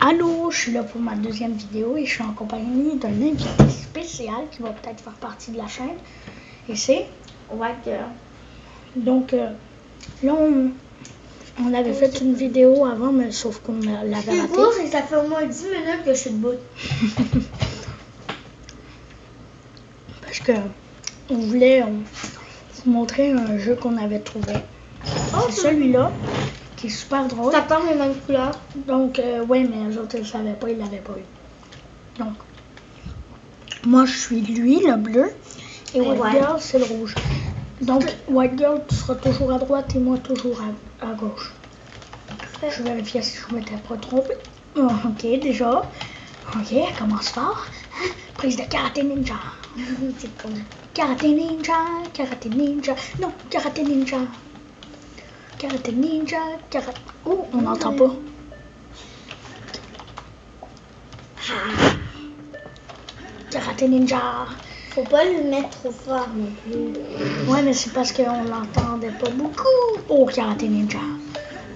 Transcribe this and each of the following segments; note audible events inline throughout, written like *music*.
Allô, je suis là pour ma deuxième vidéo et je suis en compagnie d'un invité spécial qui va peut-être faire partie de la chaîne. Et c'est Girl. donc euh, là on, on avait fait une vidéo avant mais sauf qu'on l'avait ratée. c'est que ça fait au moins 10 minutes que je suis debout. *laughs* Parce que on voulait euh, vous montrer un jeu qu'on avait trouvé. Oh, c'est celui-là qui est super drôle. Ça porte les mêmes couleurs. Donc, euh, ouais, mais eux autres, ils ne savaient pas, ils l'avaient pas eu. Donc, moi, je suis lui, le bleu, et Et White. Girl, c'est le rouge. Donc, White Girl, tu seras toujours à droite et moi toujours à, à gauche. Je vais vérifier si je ne m'étais pas trompée. Oh, *laughs* ok, déjà. Ok, elle commence fort. Prise de karaté ninja. *laughs* c'est con. Karaté ninja, karaté ninja. Non, karaté ninja. Karaté ninja, karaté. Oh, on n'entend pas. Karaté ninja. Faut pas le mettre trop fort non plus. Ouais, mais c'est parce qu'on l'entendait pas beaucoup. Oh, karaté ninja.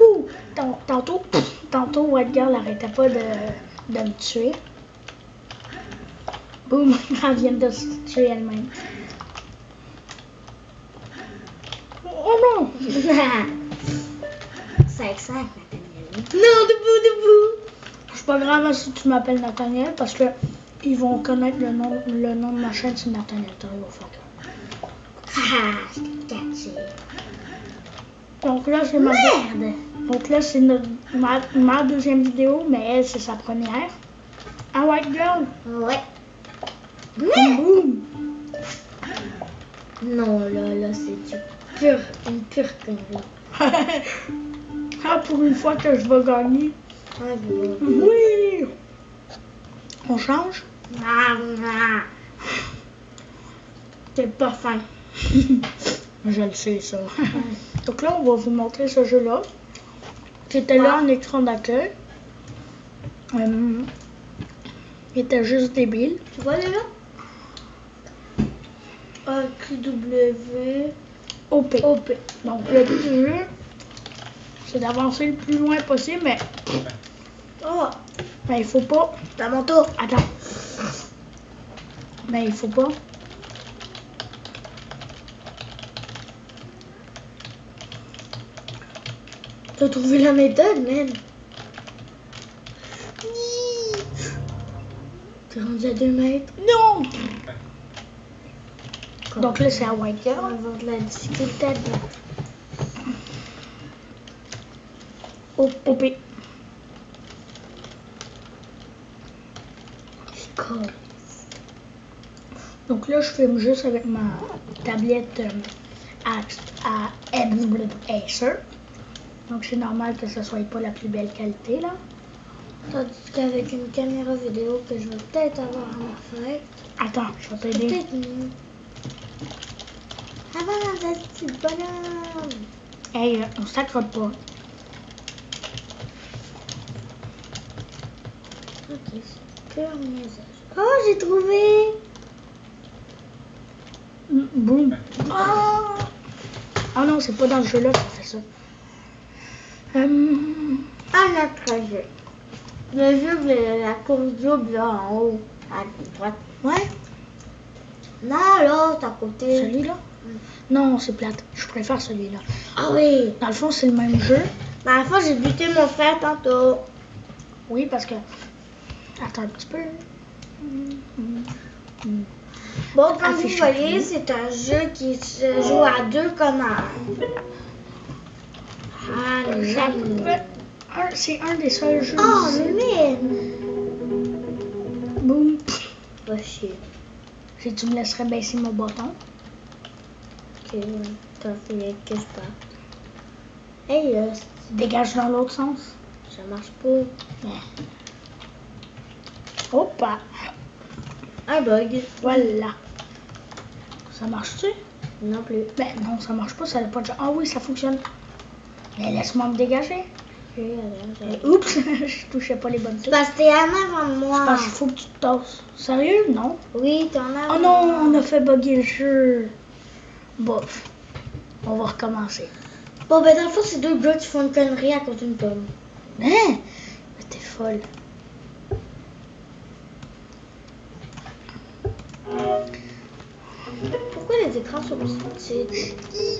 Ouh, tant- tantôt, tantôt, White Girl n'arrêtait pas de, de me tuer. Boum, *laughs* elle vient de se tuer elle-même. Oh non! *laughs* 5-5, Nathaniel. Non, debout, debout. C'est pas grave si tu m'appelles Nathaniel parce que ils vont connaître le nom, le nom de ma chaîne, c'est Nathaniel Fucker. Haha, je t'ai catché. Donc là, c'est ma, Merde. donc là, c'est notre- ma, ma deuxième vidéo, mais elle, c'est sa première. Un White Girl? Ouais. Boum, boum. Non, là, là, c'est du pur, une pure connerie. *laughs* ah, pour une fois que je vais gagner. Ah. Oui! On change? Ah, *laughs* ah. T'es pas fin. *laughs* je le sais, ça. *laughs* Donc là, on va vous montrer ce jeu-là. Qui était là en écran d'accueil. Euh, il était juste débile. Tu vois, déjà? A, Q, W, OP. O, P. Donc le du jeu, c'est d'avancer le plus loin possible, mais Oh, ben, il faut pas. t'as mon tour. Attends. Mais il faut pas. T'as trouvé la méthode, même. T'es rendu à 2 mètres? Non! Donc là, c'est à White On va de la difficulté Donc là, je filme juste avec ma tablette euh, à, Acer. Donc c'est normal que ce soit pas la plus belle qualité là. Tandis qu'avec une caméra vidéo que je vais peut-être avoir me faire, Attends, je vais t'aider. peut-être mieux. Voilà, un petit bonhomme. Hey, on s'accroche pas. Ok, c'est niaisage. Oh, j'ai trouvé. Mm, Boum. Ah Ah non, c'est pas dans le jeu là que ça fait ça. Hum, Un autre jeu. Le jeu de la course double là en haut, à droite. ouais, Non, l'autre à côté. celui-là? Non, c'est plate. Je préfère celui-là. Ah oui. Dans le fond, c'est le même jeu. Bah, la fois, j'ai buté mon frère tantôt. Oui, parce que. Attends un petit peu. Bon, comme Affiche vous voyez, c'est un jeu qui se joue à deux connards. Ah, C'est un des seuls jeux. Oh, ici. mais. Boum. Va chier. Si tu me laisserais baisser mon bâton. Ok, t'as fait que je parte. Hey, là, c- Dégage dans l'autre sens. ça marche pas. Hop! Un bug. Voilà. Ça marche-tu? Non plus. Ben non, ça marche pas, ça n'a pas de... Ah oui, ça fonctionne. Mais laisse-moi me dégager. Et oups, *laughs* je touchais pas les bonnes touches. parce que t'es en avant de moi. Parce qu'il faut que tu te tasses. Sérieux? Non. Oui, t'es en avant. Oh non, on a fait bugger le jeu. Bof. On va recommencer. Bon, ben dans le fond, c'est deux gars qui font une connerie à cause d'une pomme. Hein? Mais t'es folle. Site.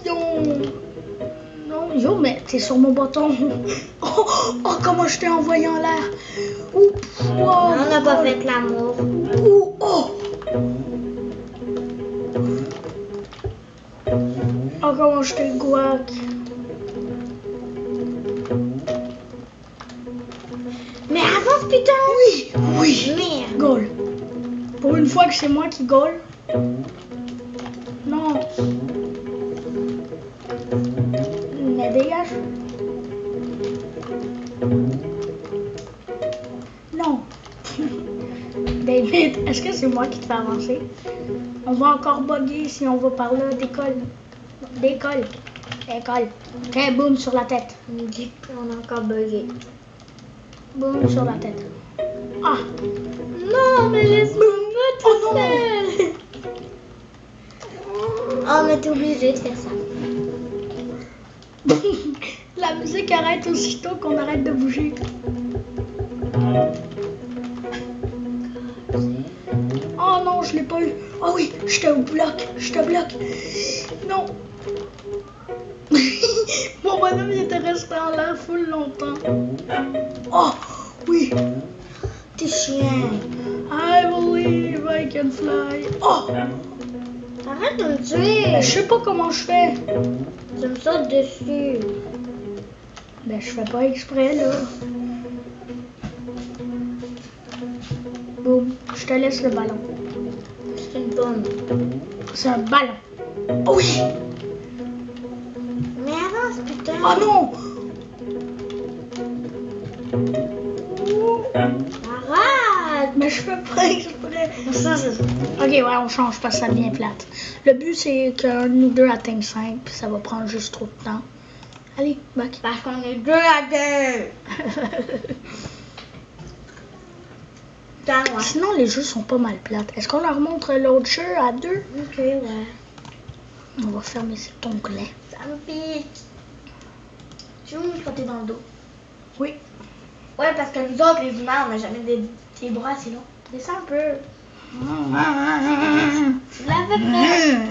Non. Yo, mais t'es sur mon bâton. *laughs* Oh, oh, comment je t'ai envoyé en l'air? Oh, on n'a pas fait l'amour. Ouh, oh. Oh, comment je t'ai guac. Mais avance, putain. Oui, oui. Merde. Goal. Pour une fois que c'est moi qui goal. Non. Mais dégage. Non. David, est-ce que c'est moi qui te fais avancer? On va encore bugger si on va par là. Décolle. Décolle. Décolle. Ok, boum sur la tête. On me dit qu'on a encore bugué. Boum sur la tête. Ah. Non, mais laisse-moi Oh tout seul. Oh, mais t'es obligé de faire ça. *laughs* La musique arrête aussitôt qu'on arrête de bouger. Oh non, je l'ai pas eu. Oh oui, je te bloque, je te bloque. Non. *laughs* Mon bonhomme, il était resté en l'air full longtemps. Oh, oui. T'es chien. I believe I can fly. Oh, Arrête de me mais tuer. je sais pas comment je fais. Tu me sautes dessus. Ben, je fais pas exprès, là. Boum, je te laisse le ballon. C'est une bombe. C'est un ballon. Oh oui Mais avance, putain. Oh non Arrête. Mais je pas exprès. Ça, ça, ça. Ok, ouais, on change parce que ça devient plate. Le but, c'est que nous deux atteignent 5, puis ça va prendre juste trop de temps. Allez, back. Parce qu'on est deux à deux. *laughs* Sinon, les jeux sont pas mal plates. Est-ce qu'on leur montre l'autre jeu à deux? Ok, ouais. On va fermer cet onglet. Ça me pique. Je veux me frotter dans le dos? Oui. Ouais, parce que nous autres, les humains, on n'a jamais des, des bras si longs. Descends un peu. Tu prêt.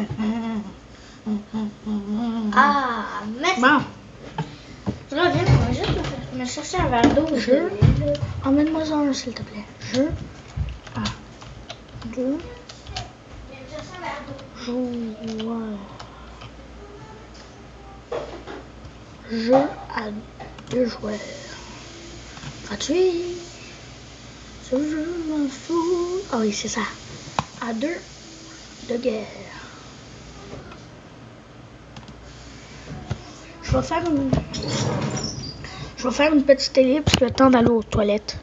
Ah, merci. Bon, Je reviens, on va juste me chercher un verre d'eau. Je- emmène-moi un, s'il te plaît. Je. Un. Deux. Joueur. Jeu à deux joueurs. Gratuit. Ce jeu m'en fout. Ah oui, c'est ça. À deux de guerre. Je vais faire une. Je vais faire une petite télé parce que le temps d'aller aux toilettes.